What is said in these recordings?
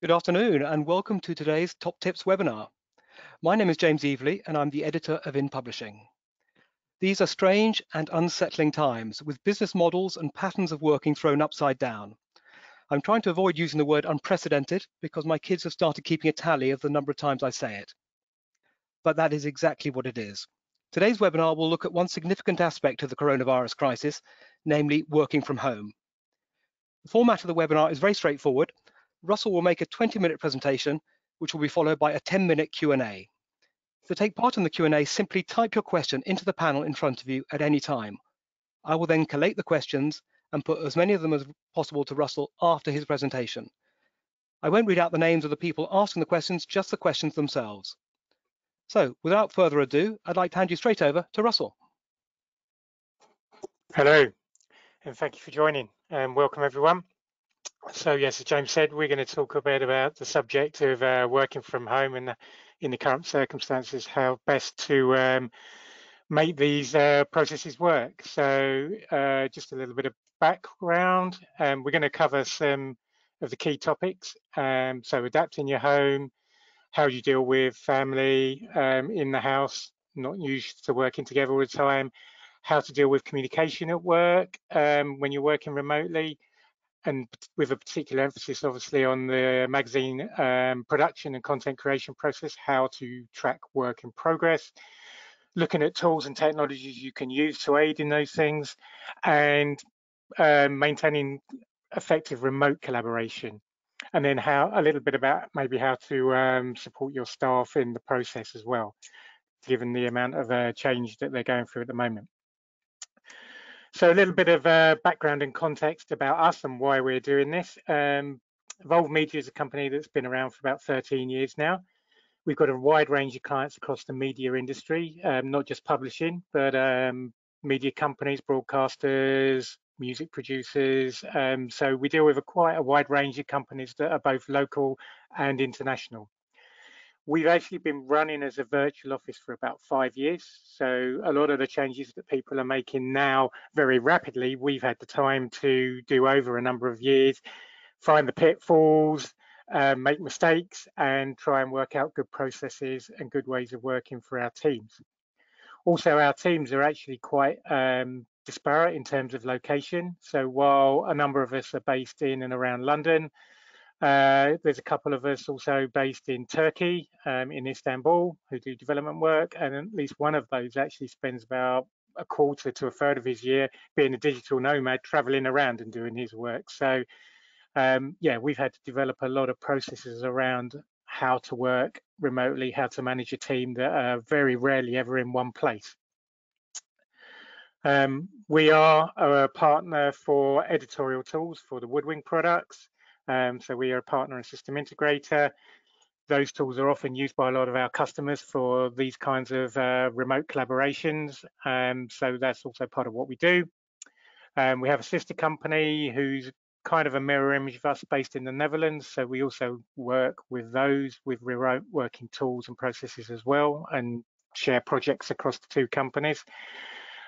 Good afternoon and welcome to today's Top Tips webinar. My name is James Evelegh and I'm the editor of InPublishing. These are strange and unsettling times with business models and patterns of working thrown upside down. I'm trying to avoid using the word unprecedented because my kids have started keeping a tally of the number of times I say it. But that is exactly what it is. Today's webinar will look at one significant aspect of the coronavirus crisis, namely working from home. The format of the webinar is very straightforward Russell will make a 20-minute presentation, which will be followed by a 10-minute Q&A. To take part in the Q&A, simply type your question into the panel in front of you at any time. I will then collate the questions and put as many of them as possible to Russell after his presentation. I won't read out the names of the people asking the questions, just the questions themselves. So without further ado, I'd like to hand you straight over to Russell. Hello, and thank you for joining and welcome everyone. So yes, as James said, we're going to talk a bit about the subject of uh, working from home and in the current circumstances, how best to um, make these uh, processes work. So uh, just a little bit of background. Um, we're going to cover some of the key topics. Um, so adapting your home, how you deal with family um, in the house, not used to working together all the time, how to deal with communication at work um, when you're working remotely, and with a particular emphasis obviously on the magazine um, production and content creation process, how to track work in progress, looking at tools and technologies you can use to aid in those things, and um, maintaining effective remote collaboration. And then how a little bit about maybe how to um, support your staff in the process as well, given the amount of uh, change that they're going through at the moment. So a little bit of uh, background and context about us and why we're doing this. Um, Evolved Media is a company that's been around for about 13 years now. We've got a wide range of clients across the media industry, um, not just publishing, but um, media companies, broadcasters, music producers. Um, so we deal with a quite a wide range of companies that are both local and international. We've actually been running as a virtual office for about five years. So a lot of the changes that people are making now very rapidly, we've had the time to do over a number of years, find the pitfalls, uh, make mistakes and try and work out good processes and good ways of working for our teams. Also, our teams are actually quite um, disparate in terms of location. So while a number of us are based in and around London, uh, there's a couple of us also based in Turkey, um, in Istanbul, who do development work, and at least one of those actually spends about a quarter to a third of his year being a digital nomad, traveling around and doing his work. So, um, yeah, we've had to develop a lot of processes around how to work remotely, how to manage a team that are very rarely ever in one place. Um, we are a partner for editorial tools for the Woodwing products. Um, so we are a partner and system integrator. Those tools are often used by a lot of our customers for these kinds of uh, remote collaborations. Um, so that's also part of what we do. Um, we have a sister company who's kind of a mirror image of us based in the Netherlands. So we also work with those with remote working tools and processes as well and share projects across the two companies.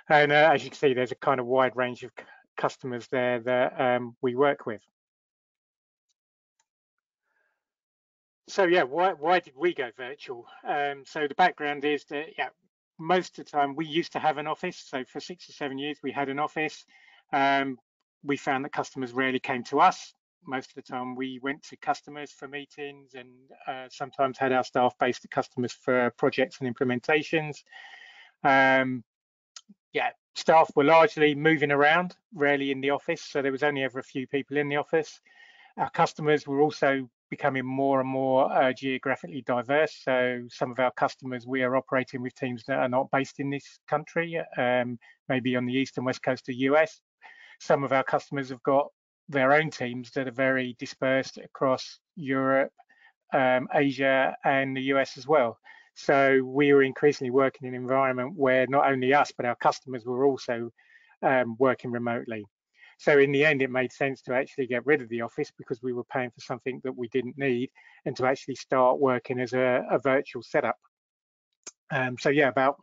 And uh, as you can see, there's a kind of wide range of customers there that um, we work with. So yeah, why why did we go virtual? Um, so the background is that yeah, most of the time we used to have an office. So for six or seven years we had an office. Um, we found that customers rarely came to us. Most of the time we went to customers for meetings and uh, sometimes had our staff based at customers for projects and implementations. Um, yeah, staff were largely moving around, rarely in the office. So there was only ever a few people in the office. Our customers were also becoming more and more uh, geographically diverse. So some of our customers, we are operating with teams that are not based in this country, um, maybe on the east and west coast of the US. Some of our customers have got their own teams that are very dispersed across Europe, um, Asia, and the US as well. So we were increasingly working in an environment where not only us, but our customers were also um, working remotely. So in the end, it made sense to actually get rid of the office because we were paying for something that we didn't need and to actually start working as a, a virtual setup. Um, so yeah, about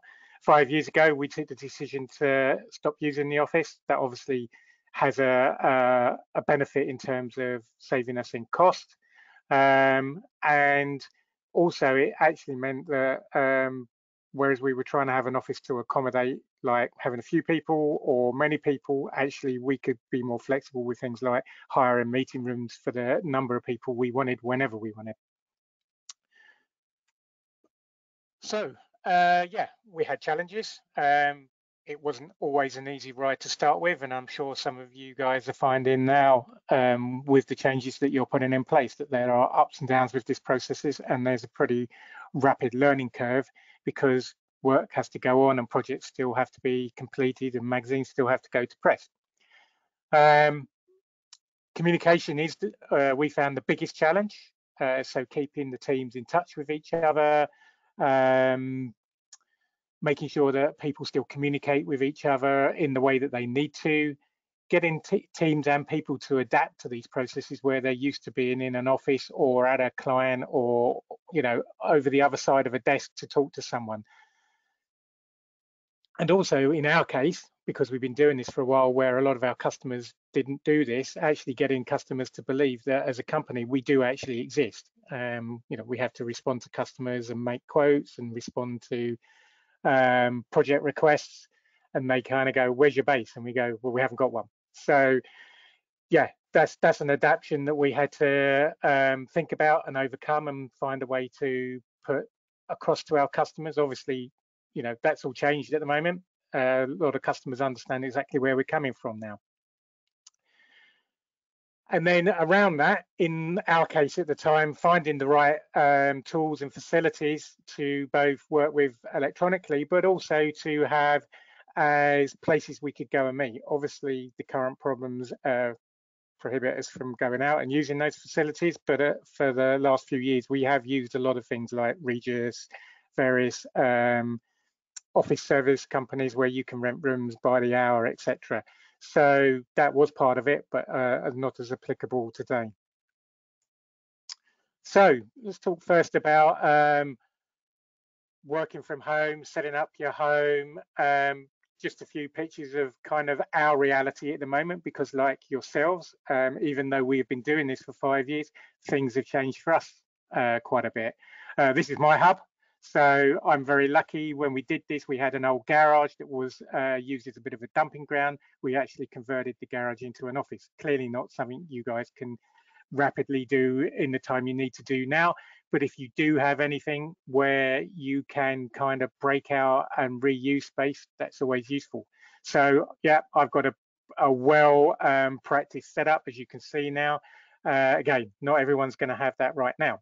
five years ago, we took the decision to stop using the office. That obviously has a, a, a benefit in terms of saving us in cost. Um, and also it actually meant that um, whereas we were trying to have an office to accommodate like having a few people or many people, actually we could be more flexible with things like hiring meeting rooms for the number of people we wanted whenever we wanted. So uh, yeah, we had challenges. Um, it wasn't always an easy ride to start with, and I'm sure some of you guys are finding now um, with the changes that you're putting in place that there are ups and downs with these processes, and there's a pretty rapid learning curve because work has to go on and projects still have to be completed and magazines still have to go to press. Um, communication is, uh, we found the biggest challenge. Uh, so keeping the teams in touch with each other, um, making sure that people still communicate with each other in the way that they need to, getting teams and people to adapt to these processes where they're used to being in an office or at a client or you know over the other side of a desk to talk to someone. And also in our case because we've been doing this for a while where a lot of our customers didn't do this actually getting customers to believe that as a company we do actually exist. Um, you know we have to respond to customers and make quotes and respond to um, project requests and they kind of go where's your base? And we go well we haven't got one so yeah that's that's an adaptation that we had to um, think about and overcome and find a way to put across to our customers. Obviously you know that's all changed at the moment. Uh, a lot of customers understand exactly where we're coming from now. And then around that, in our case at the time, finding the right um, tools and facilities to both work with electronically, but also to have as places we could go and meet. Obviously, the current problems uh, prohibit us from going out and using those facilities, but uh, for the last few years, we have used a lot of things like Regus, various um, office service companies where you can rent rooms by the hour, etc. So that was part of it, but uh, not as applicable today. So let's talk first about um, working from home, setting up your home, um, just a few pictures of kind of our reality at the moment, because like yourselves, um, even though we have been doing this for five years, things have changed for us uh, quite a bit. Uh, this is my hub. So I'm very lucky when we did this, we had an old garage that was uh, used as a bit of a dumping ground. We actually converted the garage into an office. Clearly not something you guys can rapidly do in the time you need to do now. But if you do have anything where you can kind of break out and reuse space, that's always useful. So yeah, I've got a, a well um, practiced setup, as you can see now. Uh, again, not everyone's going to have that right now.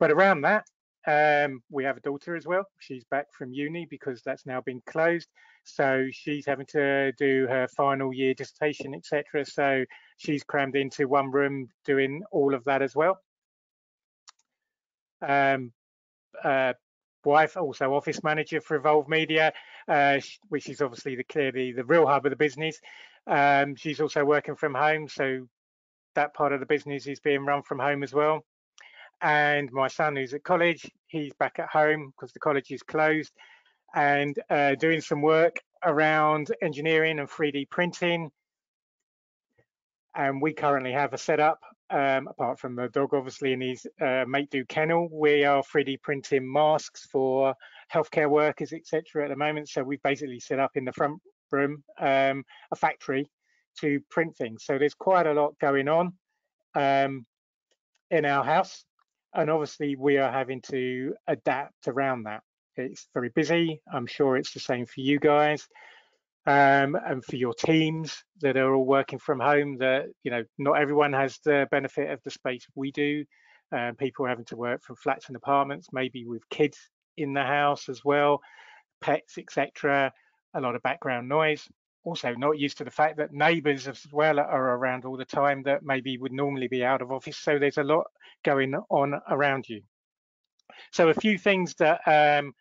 But around that, um, we have a daughter as well. She's back from uni because that's now been closed. So she's having to do her final year dissertation, etc. So she's crammed into one room doing all of that as well. Um, uh, wife, also office manager for Evolved Media, uh, which is obviously the clearly the real hub of the business. Um, she's also working from home, so that part of the business is being run from home as well and my son who's at college he's back at home because the college is closed and uh, doing some work around engineering and 3d printing and we currently have a setup um, apart from the dog obviously in his uh, mate do kennel. We are 3d printing masks for healthcare workers etc at the moment. So we've basically set up in the front room um, a factory to print things. So there's quite a lot going on um, in our house. And obviously we are having to adapt around that. It's very busy. I'm sure it's the same for you guys um, and for your teams that are all working from home. That you know, not everyone has the benefit of the space we do. Uh, people are having to work from flats and apartments, maybe with kids in the house as well, pets, etc. A lot of background noise also not used to the fact that neighbours as well are around all the time that maybe would normally be out of office. So there's a lot going on around you. So a few things that um,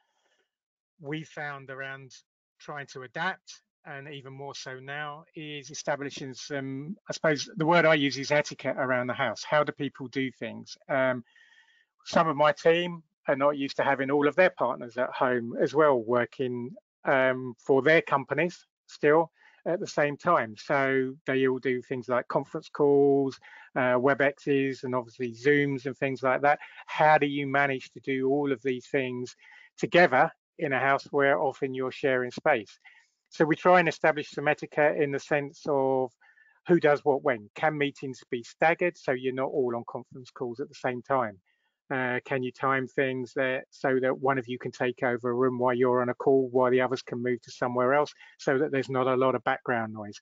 we found around trying to adapt and even more so now is establishing some, I suppose the word I use is etiquette around the house. How do people do things? Um, some of my team are not used to having all of their partners at home as well, working um, for their companies still at the same time. So they all do things like conference calls, uh, WebExes, and obviously Zooms and things like that. How do you manage to do all of these things together in a house where often you're sharing space? So we try and establish some etiquette in the sense of who does what when. Can meetings be staggered so you're not all on conference calls at the same time? Uh, can you time things there so that one of you can take over a room while you're on a call, while the others can move to somewhere else, so that there's not a lot of background noise?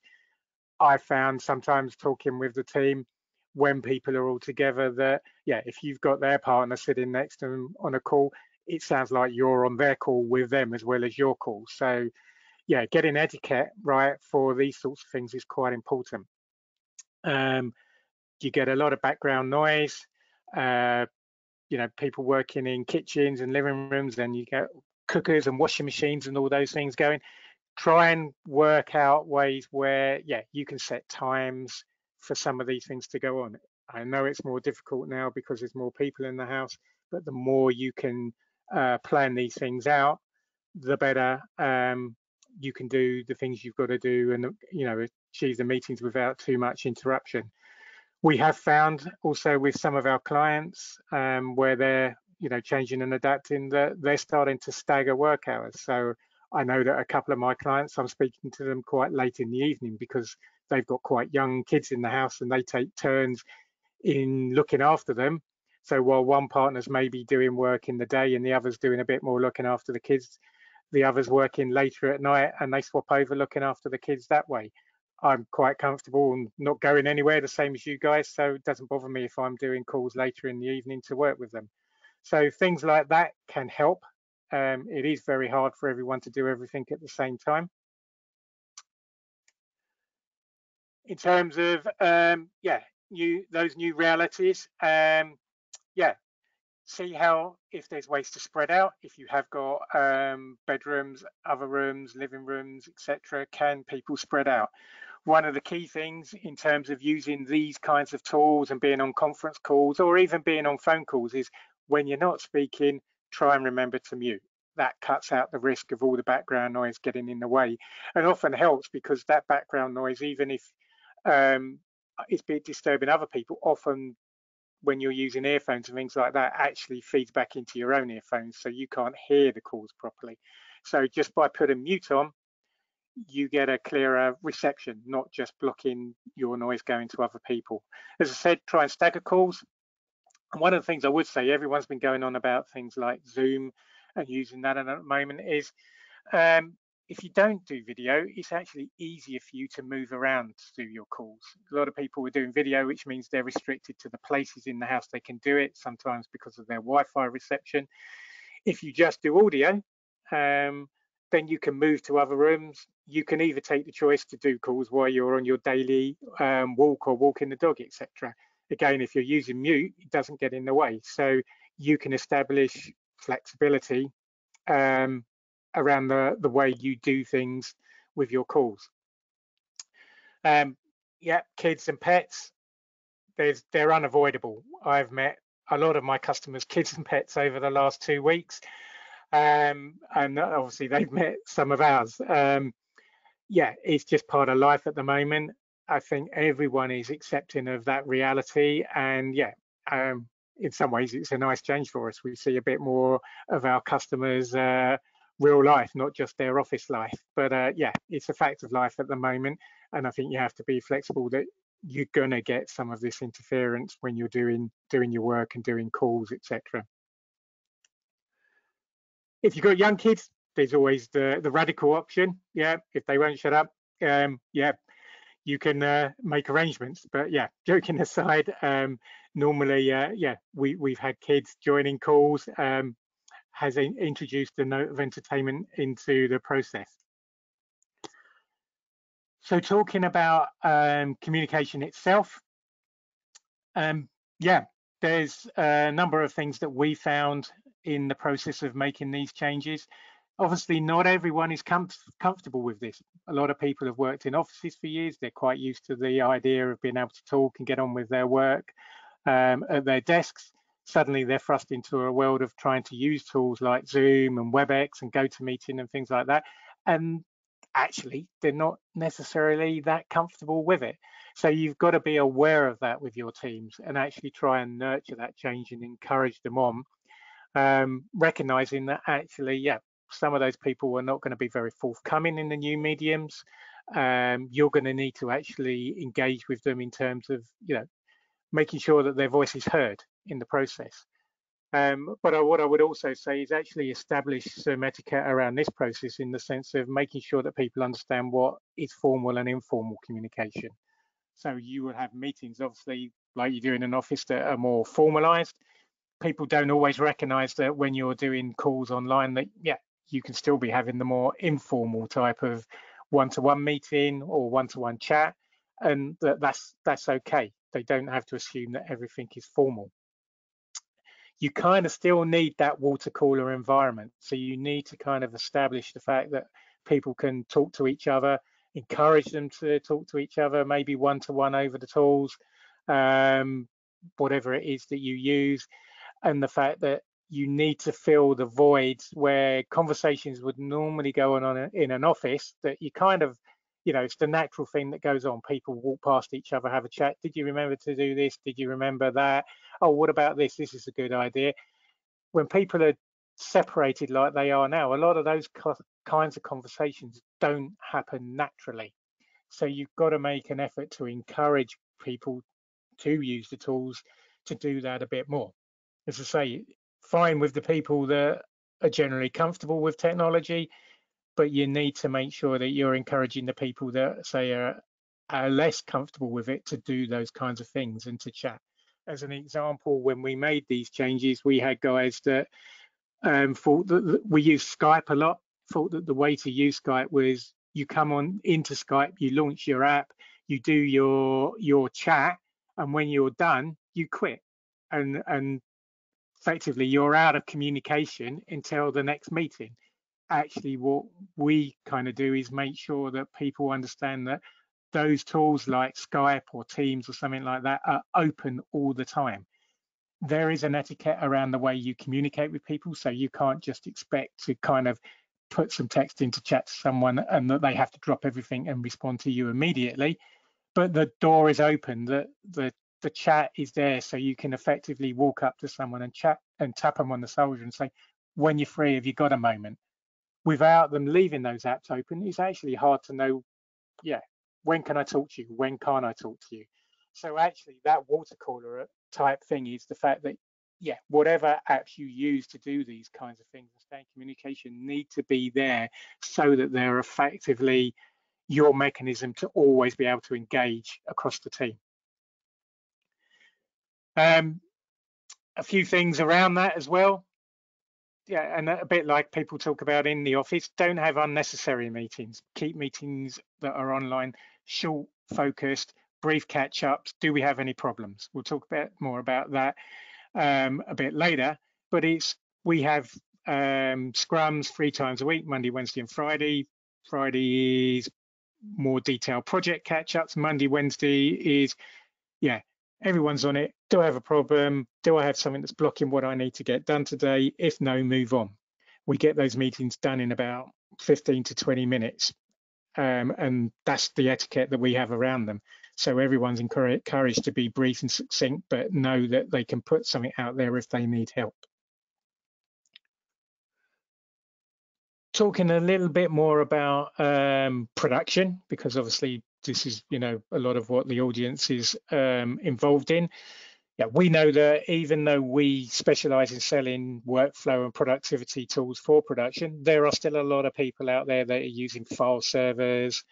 I found sometimes talking with the team when people are all together that, yeah, if you've got their partner sitting next to them on a call, it sounds like you're on their call with them as well as your call. So, yeah, getting etiquette right for these sorts of things is quite important. Um, you get a lot of background noise. Uh, you know people working in kitchens and living rooms and you get cookers and washing machines and all those things going try and work out ways where yeah you can set times for some of these things to go on i know it's more difficult now because there's more people in the house but the more you can uh, plan these things out the better um, you can do the things you've got to do and you know achieve the meetings without too much interruption. We have found also with some of our clients um, where they're you know changing and adapting that they're starting to stagger work hours. So i know that a couple of my clients i'm speaking to them quite late in the evening because they've got quite young kids in the house and they take turns in looking after them. So while one partner's maybe doing work in the day and the other's doing a bit more looking after the kids the other's working later at night and they swap over looking after the kids that way I'm quite comfortable and not going anywhere, the same as you guys. So it doesn't bother me if I'm doing calls later in the evening to work with them. So things like that can help. Um, it is very hard for everyone to do everything at the same time. In terms of um, yeah, new those new realities, um, yeah, see how if there's ways to spread out. If you have got um, bedrooms, other rooms, living rooms, etc., can people spread out? one of the key things in terms of using these kinds of tools and being on conference calls or even being on phone calls is when you're not speaking, try and remember to mute. That cuts out the risk of all the background noise getting in the way and often helps because that background noise, even if um, it's disturbing other people, often when you're using earphones and things like that actually feeds back into your own earphones so you can't hear the calls properly. So just by putting mute on, you get a clearer reception, not just blocking your noise going to other people. As I said, try and stagger calls. And one of the things I would say, everyone's been going on about things like Zoom and using that at the moment is um, if you don't do video, it's actually easier for you to move around to do your calls. A lot of people are doing video, which means they're restricted to the places in the house they can do it, sometimes because of their Wi-Fi reception. If you just do audio, um, then you can move to other rooms. You can either take the choice to do calls while you're on your daily um, walk or walking the dog, etc. Again, if you're using mute, it doesn't get in the way. So you can establish flexibility um, around the, the way you do things with your calls. Um, yeah, kids and pets, there's, they're unavoidable. I've met a lot of my customers, kids and pets, over the last two weeks um, and obviously they've met some of ours. Um, yeah, it's just part of life at the moment. I think everyone is accepting of that reality, and yeah, um, in some ways it's a nice change for us. We see a bit more of our customers' uh, real life, not just their office life. But uh, yeah, it's a fact of life at the moment, and I think you have to be flexible that you're gonna get some of this interference when you're doing doing your work and doing calls, etc if you've got young kids, there's always the the radical option. Yeah, if they won't shut up, um, yeah, you can uh, make arrangements. But yeah, joking aside, um, normally, uh, yeah, we we've had kids joining calls. Um, has in, introduced a note of entertainment into the process. So talking about um, communication itself, um, yeah, there's a number of things that we found in the process of making these changes. Obviously, not everyone is com comfortable with this. A lot of people have worked in offices for years. They're quite used to the idea of being able to talk and get on with their work um, at their desks. Suddenly, they're thrust into a world of trying to use tools like Zoom and WebEx and GoToMeeting and things like that. And actually they're not necessarily that comfortable with it. So you've got to be aware of that with your teams and actually try and nurture that change and encourage them on, um, recognizing that actually, yeah, some of those people are not going to be very forthcoming in the new mediums. Um, you're going to need to actually engage with them in terms of, you know, making sure that their voice is heard in the process. Um, but I, what I would also say is actually establish some etiquette around this process in the sense of making sure that people understand what is formal and informal communication. So you will have meetings, obviously, like you do in an office that are more formalized. People don't always recognize that when you're doing calls online that, yeah, you can still be having the more informal type of one-to-one -one meeting or one-to-one -one chat, and that that's that's okay. They don't have to assume that everything is formal you kind of still need that water cooler environment. So you need to kind of establish the fact that people can talk to each other, encourage them to talk to each other, maybe one to one over the tools, um, whatever it is that you use, and the fact that you need to fill the voids where conversations would normally go on in an office that you kind of you know, it's the natural thing that goes on. People walk past each other, have a chat. Did you remember to do this? Did you remember that? Oh, what about this? This is a good idea. When people are separated like they are now, a lot of those kinds of conversations don't happen naturally. So you've got to make an effort to encourage people to use the tools to do that a bit more. As I say, fine with the people that are generally comfortable with technology, but you need to make sure that you're encouraging the people that say are, are less comfortable with it to do those kinds of things and to chat. As an example, when we made these changes, we had guys that um, thought that we use Skype a lot, thought that the way to use Skype was you come on into Skype, you launch your app, you do your your chat, and when you're done, you quit. And and effectively you're out of communication until the next meeting actually what we kind of do is make sure that people understand that those tools like Skype or Teams or something like that are open all the time. There is an etiquette around the way you communicate with people, so you can't just expect to kind of put some text into chat to someone and that they have to drop everything and respond to you immediately. But the door is open, the the the chat is there, so you can effectively walk up to someone and chat and tap them on the shoulder and say, "When you're free, have you got a moment?" Without them leaving those apps open, it's actually hard to know, yeah, when can I talk to you? When can't I talk to you? So actually that water cooler type thing is the fact that, yeah, whatever apps you use to do these kinds of things stay in communication need to be there so that they're effectively your mechanism to always be able to engage across the team. Um, a few things around that as well yeah, and a bit like people talk about in the office, don't have unnecessary meetings. Keep meetings that are online short, focused, brief catch ups. Do we have any problems? We'll talk a bit more about that um, a bit later. But it's we have um, scrums three times a week, Monday, Wednesday, and Friday. Friday is more detailed project catch ups. Monday, Wednesday is yeah, everyone's on it. Do I have a problem? Do I have something that's blocking what I need to get done today? If no, move on. We get those meetings done in about 15 to 20 minutes. Um, and that's the etiquette that we have around them. So everyone's encouraged to be brief and succinct, but know that they can put something out there if they need help. Talking a little bit more about um, production, because obviously this is you know a lot of what the audience is um, involved in. Yeah we know that even though we specialize in selling workflow and productivity tools for production there are still a lot of people out there that are using file servers.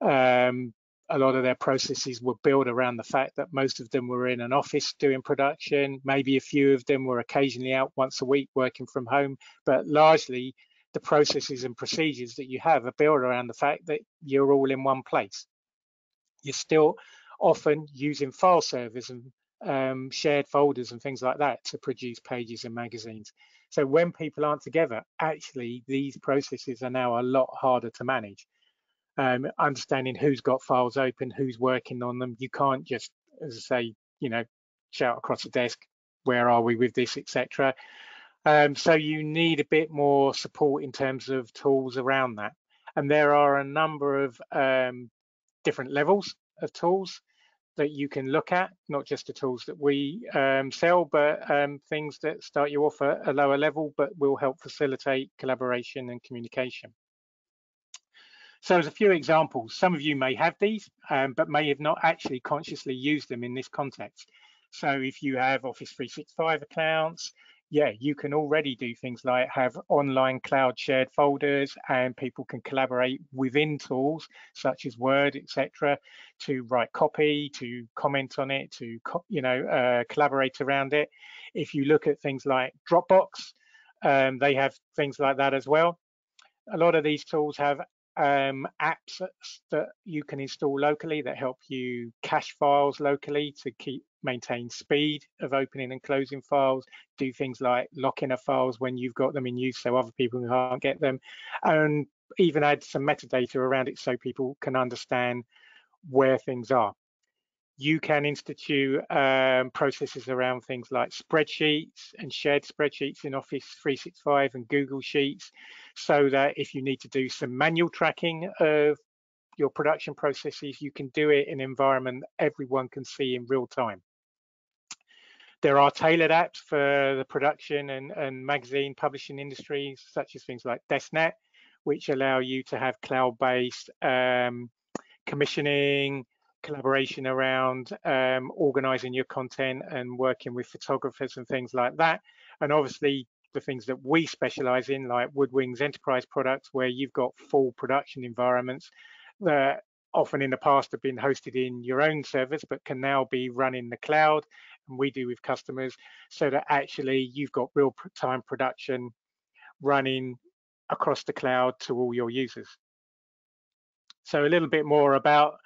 Um, a lot of their processes were built around the fact that most of them were in an office doing production. Maybe a few of them were occasionally out once a week working from home. But largely the processes and procedures that you have are built around the fact that you're all in one place you're still often using file servers and um, shared folders and things like that to produce pages and magazines. So when people aren't together, actually these processes are now a lot harder to manage. Um, understanding who's got files open, who's working on them. You can't just, as I say, you know, shout across the desk, where are we with this, etc. Um, so you need a bit more support in terms of tools around that. And there are a number of um, different levels of tools that you can look at, not just the tools that we um, sell, but um, things that start you off at a lower level, but will help facilitate collaboration and communication. So there's a few examples. Some of you may have these, um, but may have not actually consciously used them in this context. So if you have Office 365 accounts, yeah, you can already do things like have online cloud shared folders and people can collaborate within tools such as Word, etc., to write copy, to comment on it, to you know uh, collaborate around it. If you look at things like Dropbox, um, they have things like that as well. A lot of these tools have um, apps that you can install locally that help you cache files locally to keep maintain speed of opening and closing files, do things like lock in a files when you've got them in use so other people can't get them, and even add some metadata around it so people can understand where things are. You can institute um, processes around things like spreadsheets and shared spreadsheets in Office 365 and Google Sheets so that if you need to do some manual tracking of your production processes, you can do it in an environment everyone can see in real time. There are tailored apps for the production and, and magazine publishing industries, such as things like DeskNet, which allow you to have cloud-based um, commissioning, collaboration around um, organizing your content and working with photographers and things like that. And obviously the things that we specialize in, like Woodwing's enterprise products, where you've got full production environments that often in the past have been hosted in your own servers, but can now be run in the cloud and we do with customers so that actually you've got real time production running across the cloud to all your users. So a little bit more about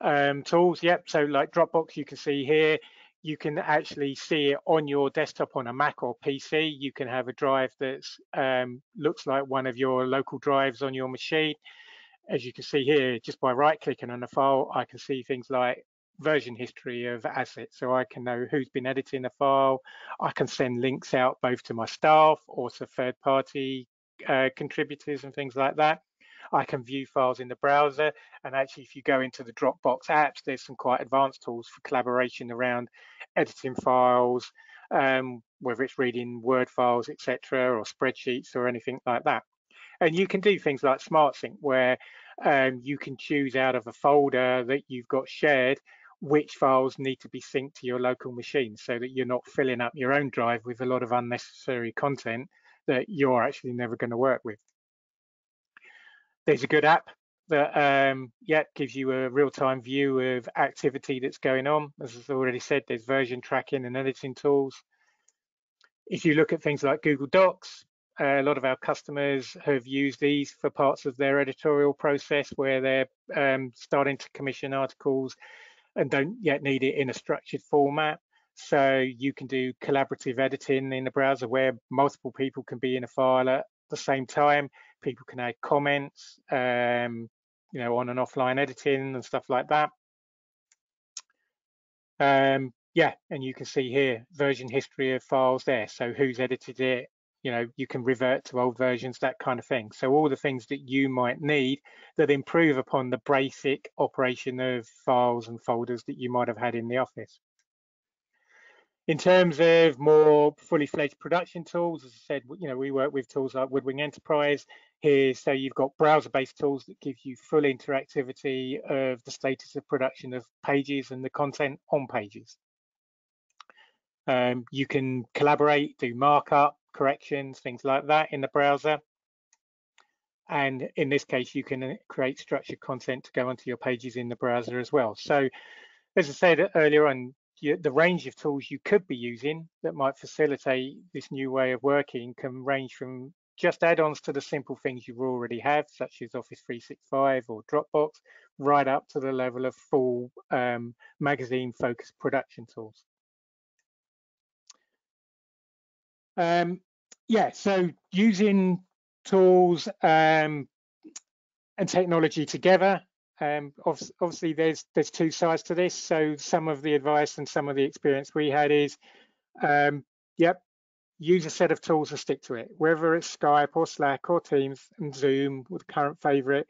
um, tools. Yep, so like Dropbox, you can see here, you can actually see it on your desktop on a Mac or PC. You can have a drive that um, looks like one of your local drives on your machine. As you can see here, just by right clicking on a file, I can see things like version history of assets so I can know who's been editing the file. I can send links out both to my staff or to third party uh, contributors and things like that. I can view files in the browser and actually if you go into the Dropbox apps there's some quite advanced tools for collaboration around editing files um, whether it's reading Word files etc or spreadsheets or anything like that. And you can do things like SmartSync where um, you can choose out of a folder that you've got shared which files need to be synced to your local machine so that you're not filling up your own drive with a lot of unnecessary content that you're actually never going to work with. There's a good app that um, yeah gives you a real-time view of activity that's going on. As I've already said, there's version tracking and editing tools. If you look at things like Google Docs, uh, a lot of our customers have used these for parts of their editorial process where they're um, starting to commission articles and don't yet need it in a structured format. So you can do collaborative editing in the browser where multiple people can be in a file at the same time. People can add comments, um, you know, on and offline editing and stuff like that. Um, yeah, and you can see here version history of files there. So who's edited it, you know you can revert to old versions that kind of thing so all the things that you might need that improve upon the basic operation of files and folders that you might have had in the office in terms of more fully fledged production tools as i said you know we work with tools like woodwing enterprise here so you've got browser based tools that give you full interactivity of the status of production of pages and the content on pages um, you can collaborate do markup corrections, things like that in the browser. And in this case, you can uh, create structured content to go onto your pages in the browser as well. So as I said earlier on, the range of tools you could be using that might facilitate this new way of working can range from just add-ons to the simple things you already have, such as Office 365 or Dropbox, right up to the level of full um, magazine-focused production tools. Um, yeah, so using tools um, and technology together. Um, obviously, there's there's two sides to this. So some of the advice and some of the experience we had is, um, yep, use a set of tools and stick to it, whether it's Skype or Slack or Teams and Zoom with current favorite.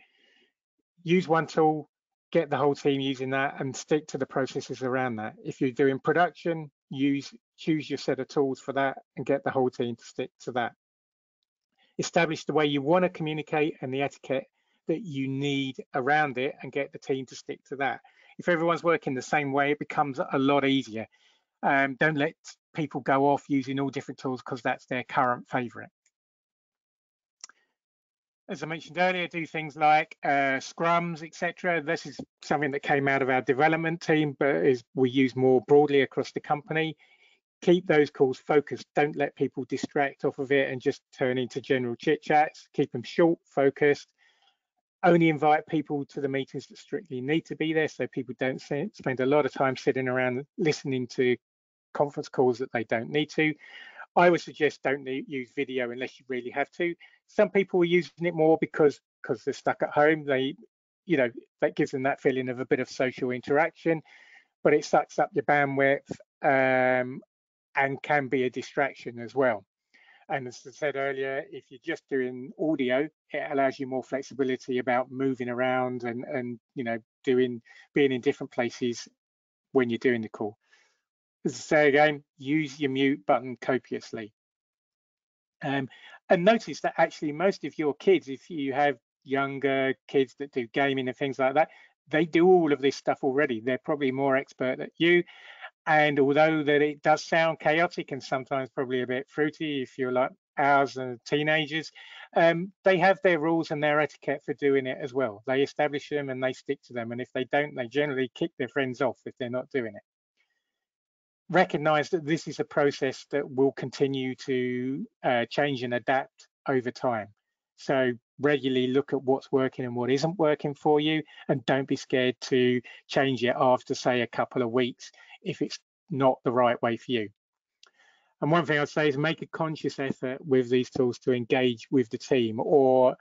Use one tool, get the whole team using that and stick to the processes around that. If you're doing production, use choose your set of tools for that and get the whole team to stick to that. Establish the way you want to communicate and the etiquette that you need around it and get the team to stick to that. If everyone's working the same way, it becomes a lot easier. Um, don't let people go off using all different tools because that's their current favorite. As I mentioned earlier, do things like uh, scrums, etc. This is something that came out of our development team, but is we use more broadly across the company. Keep those calls focused. Don't let people distract off of it and just turn into general chit chats. Keep them short, focused. Only invite people to the meetings that strictly need to be there, so people don't spend a lot of time sitting around listening to conference calls that they don't need to. I would suggest don't use video unless you really have to. Some people are using it more because because they're stuck at home. They, you know, that gives them that feeling of a bit of social interaction, but it sucks up your bandwidth um, and can be a distraction as well. And as I said earlier, if you're just doing audio, it allows you more flexibility about moving around and and you know doing being in different places when you're doing the call as I say again, use your mute button copiously. Um, and notice that actually most of your kids, if you have younger kids that do gaming and things like that, they do all of this stuff already. They're probably more expert than you. And although that it does sound chaotic and sometimes probably a bit fruity if you're like ours and teenagers, um, they have their rules and their etiquette for doing it as well. They establish them and they stick to them. And if they don't, they generally kick their friends off if they're not doing it recognize that this is a process that will continue to uh, change and adapt over time. So regularly look at what's working and what isn't working for you and don't be scared to change it after say a couple of weeks if it's not the right way for you. And one thing I'd say is make a conscious effort with these tools to engage with the team or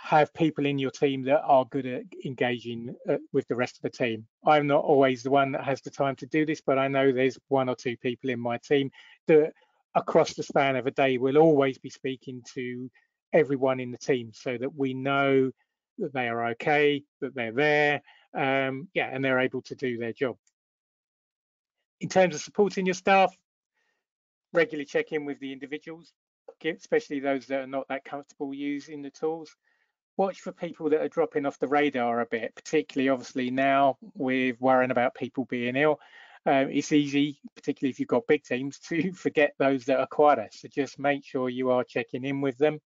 have people in your team that are good at engaging uh, with the rest of the team. I'm not always the one that has the time to do this, but I know there's one or two people in my team that across the span of a day will always be speaking to everyone in the team so that we know that they are okay, that they're there, um, yeah, and they're able to do their job. In terms of supporting your staff, regularly check in with the individuals, especially those that are not that comfortable using the tools watch for people that are dropping off the radar a bit, particularly obviously now with worrying about people being ill. Um, it's easy, particularly if you've got big teams, to forget those that are quieter. So just make sure you are checking in with them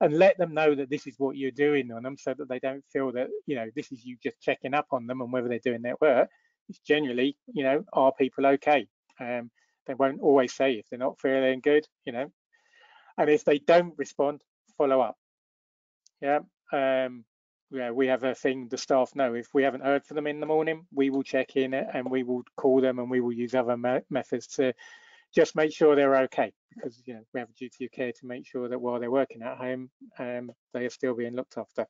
and let them know that this is what you're doing on them so that they don't feel that, you know, this is you just checking up on them and whether they're doing their work. It's generally, you know, are people okay? Um, they won't always say if they're not feeling good, you know. And if they don't respond, follow up. Yeah, um, yeah, we have a thing the staff know. If we haven't heard from them in the morning, we will check in and we will call them and we will use other me methods to just make sure they're okay because you know we have a duty of care to make sure that while they're working at home, um, they are still being looked after.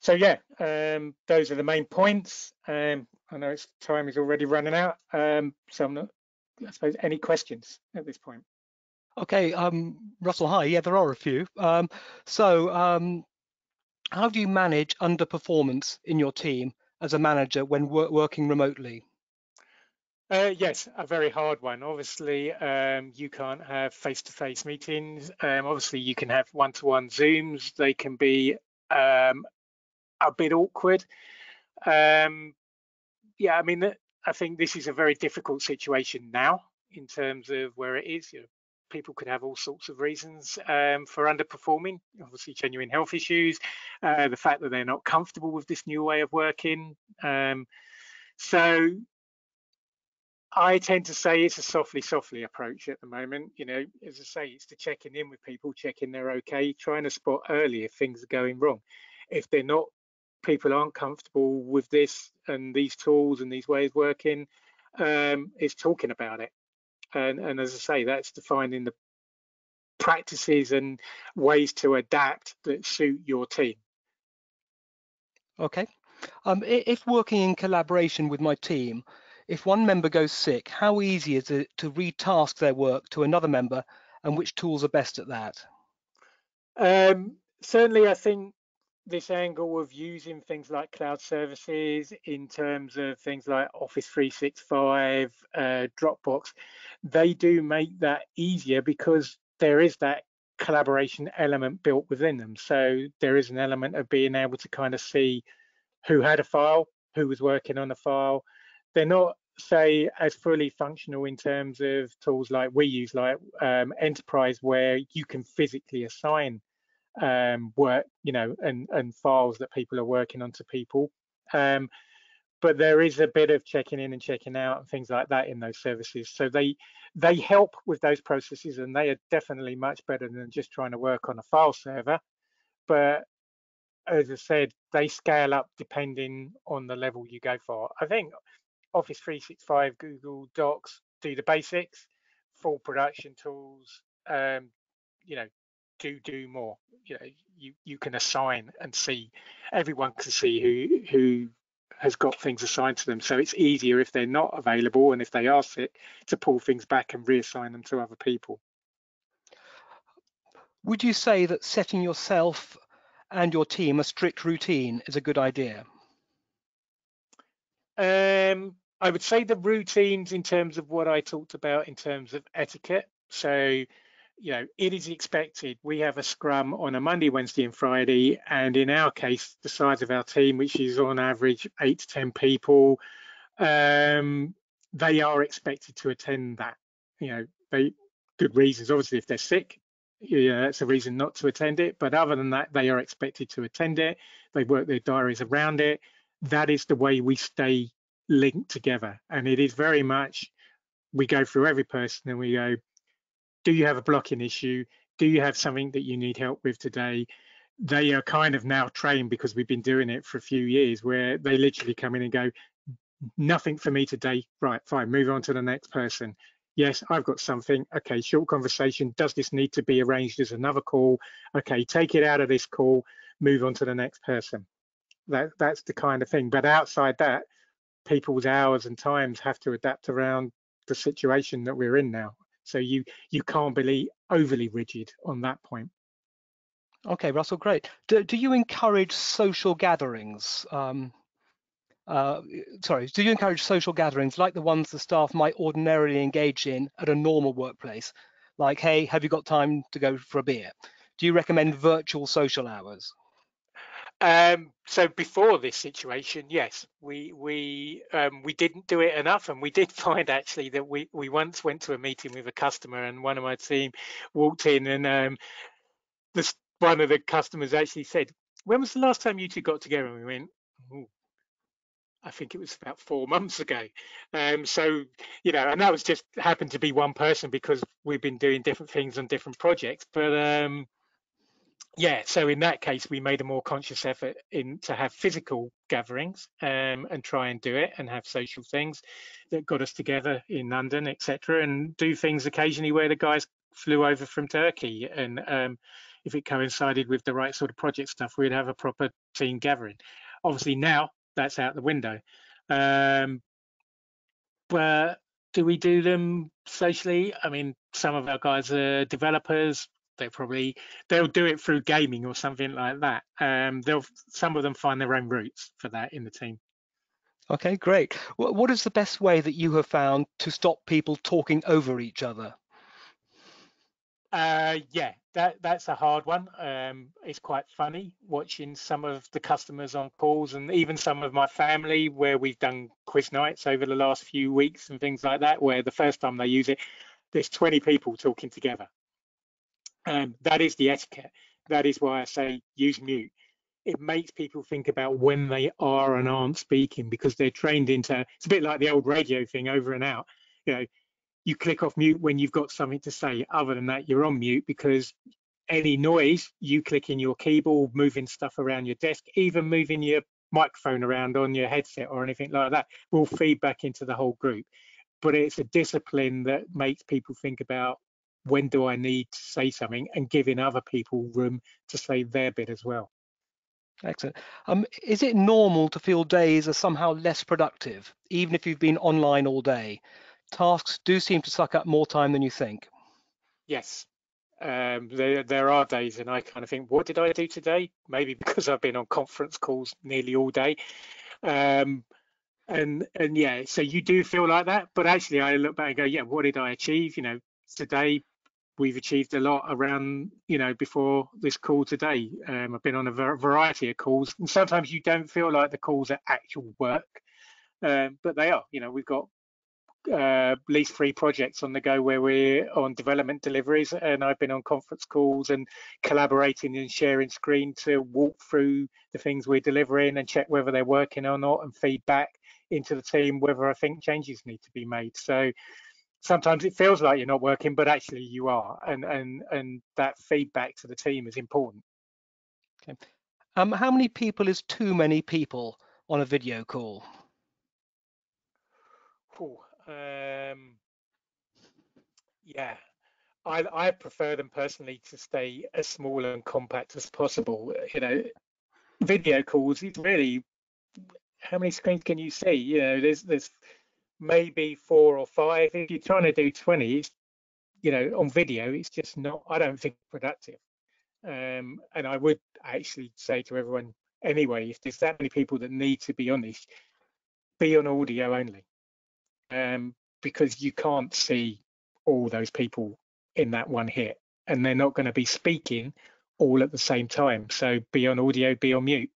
So yeah, um, those are the main points. Um, I know it's time is already running out, um, so I'm not. I suppose any questions at this point. Okay, um, Russell, hi. Yeah, there are a few. Um, so, um, how do you manage underperformance in your team as a manager when wor working remotely? Uh, yes, a very hard one. Obviously, um, you can't have face-to-face -face meetings. Um, obviously, you can have one-to-one -one Zooms. They can be um, a bit awkward. Um, yeah, I mean, I think this is a very difficult situation now in terms of where it is. You know, people could have all sorts of reasons um, for underperforming, obviously genuine health issues, uh, the fact that they're not comfortable with this new way of working. Um, so I tend to say it's a softly, softly approach at the moment. You know, as I say, it's to checking in with people, checking they're okay, trying to spot early if things are going wrong. If they're not, people aren't comfortable with this and these tools and these ways working, um, it's talking about it and, and as I say, that's defining the practices and ways to adapt that suit your team. Okay. Um, if working in collaboration with my team If one member goes sick, how easy is it to retask their work to another member and which tools are best at that? Um, certainly, I think this angle of using things like cloud services in terms of things like Office 365, uh, Dropbox, they do make that easier because there is that collaboration element built within them. So there is an element of being able to kind of see who had a file, who was working on a file. They're not say as fully functional in terms of tools like we use like um, enterprise where you can physically assign um, work you know and and files that people are working on to people. Um, but there is a bit of checking in and checking out and things like that in those services. So they they help with those processes and they are definitely much better than just trying to work on a file server. But as i said they scale up depending on the level you go for. I think Office 365, Google Docs do the basics, full production tools, um, you know, do do more. You know, you you can assign and see, everyone can see who who has got things assigned to them. So it's easier if they're not available and if they are sick to pull things back and reassign them to other people. Would you say that setting yourself and your team a strict routine is a good idea? Um, I would say the routines in terms of what I talked about in terms of etiquette. So, you know, it is expected. We have a scrum on a Monday, Wednesday, and Friday. And in our case, the size of our team, which is on average eight to 10 people, um, they are expected to attend that. You know, they good reasons. Obviously, if they're sick, yeah, that's a reason not to attend it. But other than that, they are expected to attend it. They work their diaries around it. That is the way we stay linked together. And it is very much, we go through every person and we go, do you have a blocking issue? Do you have something that you need help with today? They are kind of now trained because we've been doing it for a few years where they literally come in and go, nothing for me today. Right, fine, move on to the next person. Yes, I've got something. Okay, short conversation. Does this need to be arranged as another call? Okay, take it out of this call, move on to the next person. That that's the kind of thing. But outside that, people's hours and times have to adapt around the situation that we're in now. So you you can't be overly rigid on that point. Okay, Russell, great. Do, do you encourage social gatherings? Um, uh, sorry, do you encourage social gatherings like the ones the staff might ordinarily engage in at a normal workplace? Like, hey, have you got time to go for a beer? Do you recommend virtual social hours? Um, so before this situation, yes, we we um, we didn't do it enough, and we did find actually that we we once went to a meeting with a customer, and one of my team walked in, and um, this one of the customers actually said, "When was the last time you two got together?" And we went, I think it was about four months ago. Um, so, you know, and that was just happened to be one person because we've been doing different things on different projects. But um, yeah, so in that case, we made a more conscious effort in to have physical gatherings um, and try and do it and have social things that got us together in London, etc. And do things occasionally where the guys flew over from Turkey, and um, if it coincided with the right sort of project stuff, we'd have a proper team gathering. Obviously, now that's out the window. Um, but do we do them socially? I mean, some of our guys are developers, they probably they'll do it through gaming or something like that. Um, they'll some of them find their own routes for that in the team. Okay, great. What is the best way that you have found to stop people talking over each other? Uh, yeah, that that's a hard one. Um, it's quite funny watching some of the customers on calls and even some of my family where we've done quiz nights over the last few weeks and things like that, where the first time they use it, there's 20 people talking together um, that is the etiquette. That is why I say use mute. It makes people think about when they are and aren't speaking because they're trained into. It's a bit like the old radio thing, over and out. You know, you click off mute when you've got something to say. Other than that, you're on mute because any noise, you clicking your keyboard, moving stuff around your desk, even moving your microphone around on your headset or anything like that, will feed back into the whole group. But it's a discipline that makes people think about when do I need to say something and giving other people room to say their bit as well. Excellent. Um, is it normal to feel days are somehow less productive, even if you've been online all day? Tasks do seem to suck up more time than you think. Yes, um, there there are days, and I kind of think, what did I do today? Maybe because I've been on conference calls nearly all day, um, and and yeah, so you do feel like that. But actually, I look back and go, yeah, what did I achieve? You know, today we've achieved a lot around, you know, before this call today. Um, I've been on a variety of calls, and sometimes you don't feel like the calls are actual work, um, but they are. You know, we've got uh, at least three projects on the go where we're on development deliveries, and I've been on conference calls and collaborating and sharing screen to walk through the things we're delivering and check whether they're working or not, and feedback into the team whether I think changes need to be made. So sometimes it feels like you're not working, but actually you are, and and and that feedback to the team is important. Okay. Um, how many people is too many people on a video call? Ooh, um, yeah, I I prefer them personally to stay as small and compact as possible. You know, video calls. It's really how many screens can you see? You know, there's there's maybe four or five. If you're trying to do 20, you know, on video, it's just not, I don't think productive. Um, and I would actually say to everyone anyway, if there's that many people that need to be on this, be on audio only. Um, because you can't see all those people in that one hit and they're not going to be speaking all at the same time. So be on audio, be on mute.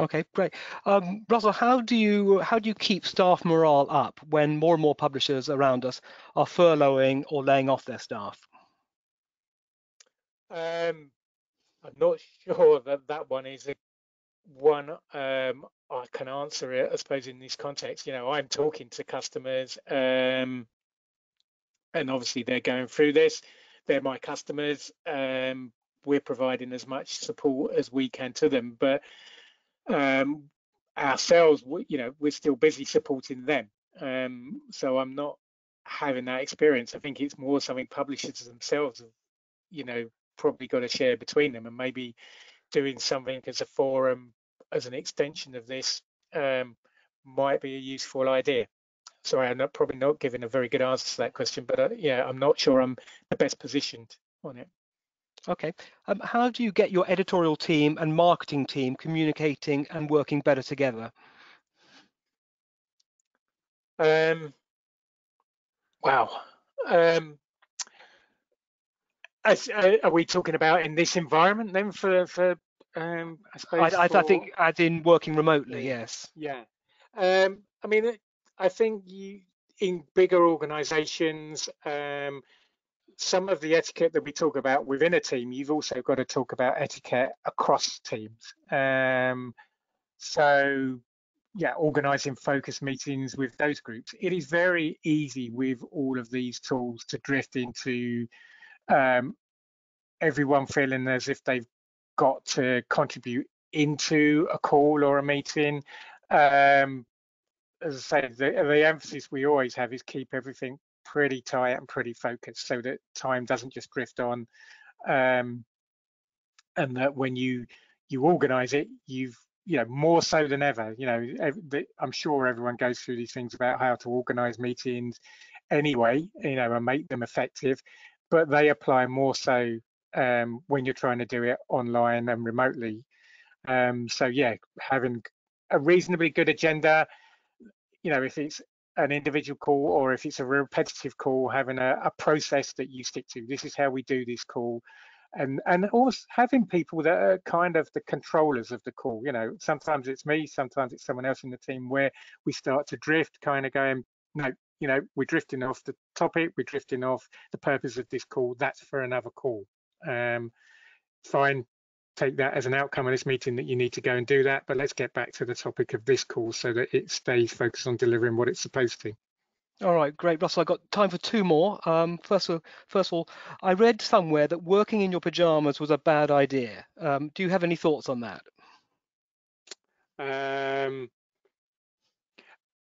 Okay, great. Um, Russell, how do you how do you keep staff morale up when more and more publishers around us are furloughing or laying off their staff? Um, I'm not sure that that one is a one um, I can answer it. I suppose in this context, you know, I'm talking to customers, um, and obviously they're going through this. They're my customers. Um, we're providing as much support as we can to them, but um, ourselves, you know, we're still busy supporting them. Um, so I'm not having that experience. I think it's more something publishers themselves you know, probably got to share between them and maybe doing something as a forum as an extension of this um, might be a useful idea. Sorry, I'm not, probably not giving a very good answer to that question, but uh, yeah, I'm not sure I'm the best positioned on it. Okay. Um, how do you get your editorial team and marketing team communicating and working better together? Um, wow. Um, as, uh, are we talking about in this environment then for for um, I, suppose I, for... I, think as in working remotely, yes. Yeah. Um, I mean, I think you in bigger organizations, um, some of the etiquette that we talk about within a team, you've also got to talk about etiquette across teams. Um, so, yeah, organizing focus meetings with those groups. It is very easy with all of these tools to drift into um, everyone feeling as if they've got to contribute into a call or a meeting. Um, as I say, the, the emphasis we always have is keep everything pretty tight and pretty focused so that time doesn't just drift on um, and that when you you organize it you've you know more so than ever you know i'm sure everyone goes through these things about how to organize meetings anyway you know and make them effective but they apply more so um, when you're trying to do it online and remotely. Um, so yeah having a reasonably good agenda you know if it's an individual call or if it's a repetitive call, having a, a, process that you stick to. This is how we do this call. And and also having people that are kind of the controllers of the call. You know, sometimes it's me, sometimes it's someone else in the team where we start to drift, kind of going, no, you know, we're drifting off the topic, we're drifting off the purpose of this call. That's for another call. Um, fine, take that as an outcome of this meeting that you need to go and do that. But let's get back to the topic of this call so that it stays focused on delivering what it's supposed to. All right, great, Russell. I've got time for two more. Um, first, of, first of all, I read somewhere that working in your pajamas was a bad idea. Um, do you have any thoughts on that? Um,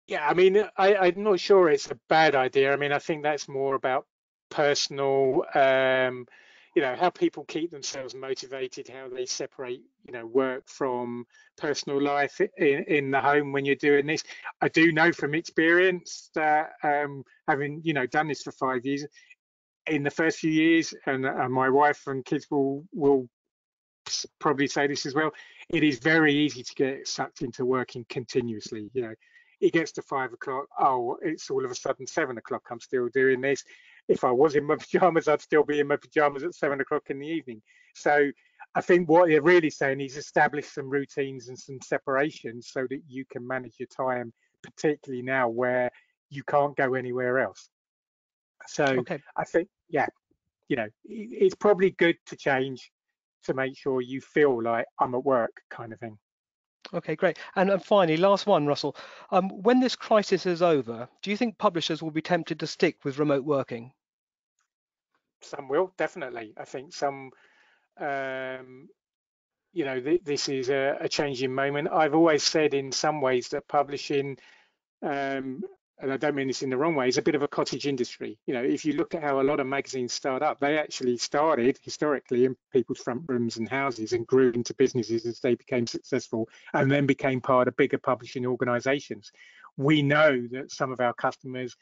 yeah, I mean, I, I'm not sure it's a bad idea. I mean, I think that's more about personal um, you know how people keep themselves motivated, how they separate you know work from personal life in, in the home when you're doing this. I do know from experience that um, having you know done this for five years, in the first few years, and uh, my wife and kids will will probably say this as well. It is very easy to get sucked into working continuously. You know, it gets to five o'clock. Oh, it's all of a sudden seven o'clock. I'm still doing this. If I was in my pajamas, I'd still be in my pajamas at seven o'clock in the evening. So I think what you're really saying is establish some routines and some separations so that you can manage your time, particularly now where you can't go anywhere else. So okay. I think, yeah, you know, it's probably good to change to make sure you feel like I'm at work kind of thing. Okay, great. And, and finally, last one, Russell. Um, when this crisis is over, do you think publishers will be tempted to stick with remote working? Some will, definitely. I think some, um, you know, th this is a, a, changing moment. I've always said in some ways that publishing um, and I don't mean this in the wrong way, is a bit of a cottage industry. You know, if you look at how a lot of magazines start up, they actually started historically in people's front rooms and houses and grew into businesses as they became successful and then became part of bigger publishing organizations. We know that some of our customers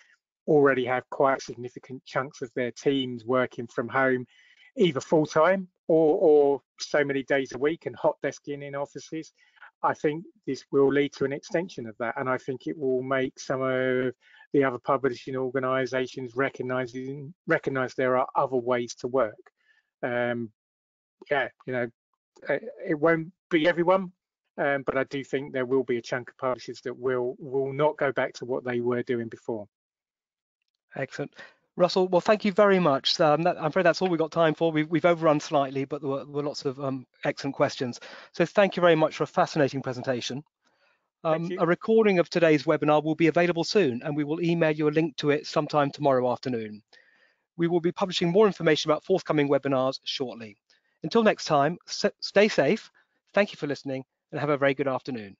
already have quite significant chunks of their teams working from home, either full time or, or so many days a week and hot desking in offices. I think this will lead to an extension of that, and I think it will make some of the other publishing organisations recognizing recognise there are other ways to work. Um, yeah, you know, it won't be everyone, um, but I do think there will be a chunk of publishers that will will not go back to what they were doing before. Excellent. Russell, well, thank you very much. Um, that, I'm afraid that's all we've got time for. We've, we've overrun slightly, but there were, there were lots of um, excellent questions. So thank you very much for a fascinating presentation. Um, a recording of today's webinar will be available soon, and we will email you a link to it sometime tomorrow afternoon. We will be publishing more information about forthcoming webinars shortly. Until next time, stay safe, thank you for listening, and have a very good afternoon.